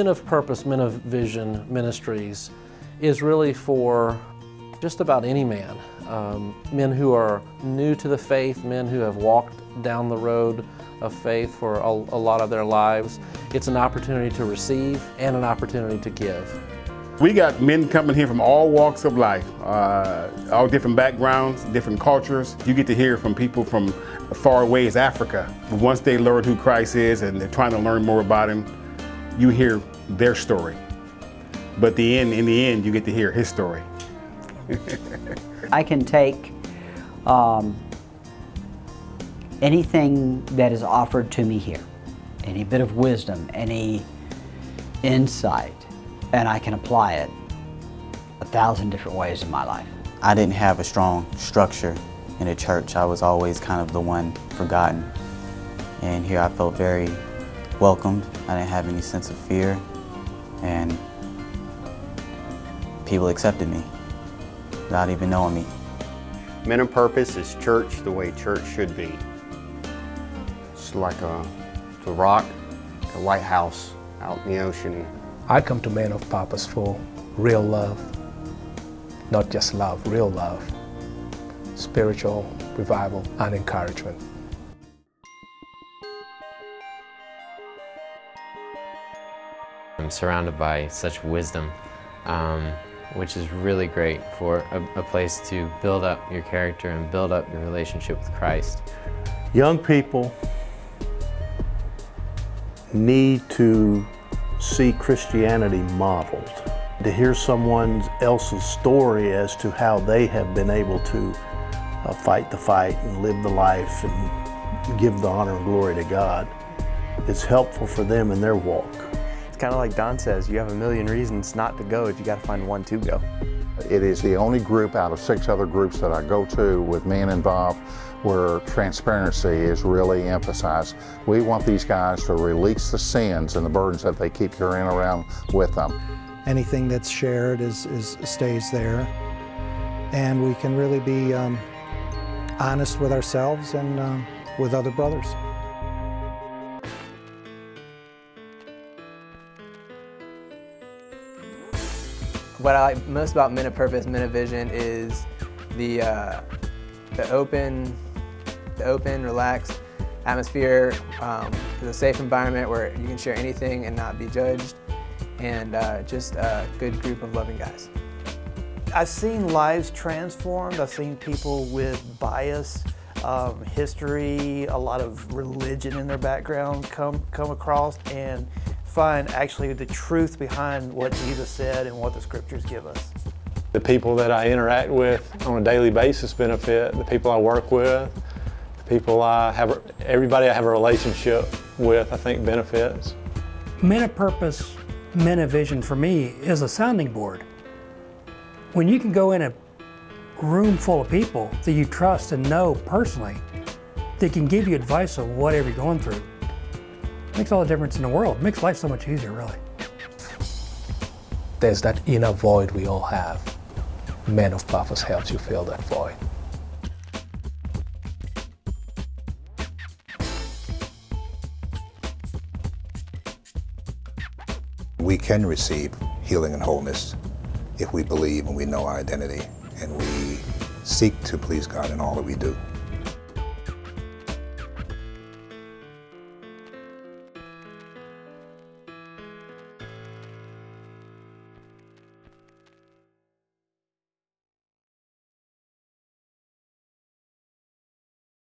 Men of Purpose, Men of Vision Ministries is really for just about any man. Um, men who are new to the faith, men who have walked down the road of faith for a, a lot of their lives. It's an opportunity to receive and an opportunity to give. We got men coming here from all walks of life, uh, all different backgrounds, different cultures. You get to hear from people from far away as Africa. Once they learn who Christ is and they're trying to learn more about him, you hear their story. But the end, in the end, you get to hear his story. I can take um, anything that is offered to me here, any bit of wisdom, any insight, and I can apply it a thousand different ways in my life. I didn't have a strong structure in a church. I was always kind of the one forgotten. And here I felt very welcomed. I didn't have any sense of fear. And people accepted me without even knowing me. Men of Purpose is church the way church should be. It's like a, a rock, a lighthouse out in the ocean. I come to Men of Purpose for real love, not just love, real love, spiritual revival and encouragement. I'm surrounded by such wisdom, um, which is really great for a, a place to build up your character and build up your relationship with Christ. Young people need to see Christianity modeled, to hear someone else's story as to how they have been able to uh, fight the fight and live the life and give the honor and glory to God. It's helpful for them in their walk. It's kind of like Don says, you have a million reasons not to go, but you got to find one to go. It is the only group out of six other groups that I go to with men involved where transparency is really emphasized. We want these guys to release the sins and the burdens that they keep carrying around with them. Anything that's shared is, is stays there. And we can really be um, honest with ourselves and um, with other brothers. What I like most about Men of Purpose, Men of Vision is the, uh, the open, the open, relaxed atmosphere. Um, it's a safe environment where you can share anything and not be judged, and uh, just a good group of loving guys. I've seen lives transformed. I've seen people with bias, um, history, a lot of religion in their background come come across and find actually the truth behind what Jesus said and what the scriptures give us. The people that I interact with on a daily basis benefit, the people I work with, the people I have, everybody I have a relationship with, I think benefits. Men of Purpose, Men of Vision for me is a sounding board. When you can go in a room full of people that you trust and know personally, that can give you advice on whatever you're going through, makes all the difference in the world. It makes life so much easier, really. There's that inner void we all have. Men of Purpose helps you fill that void. We can receive healing and wholeness if we believe and we know our identity and we seek to please God in all that we do.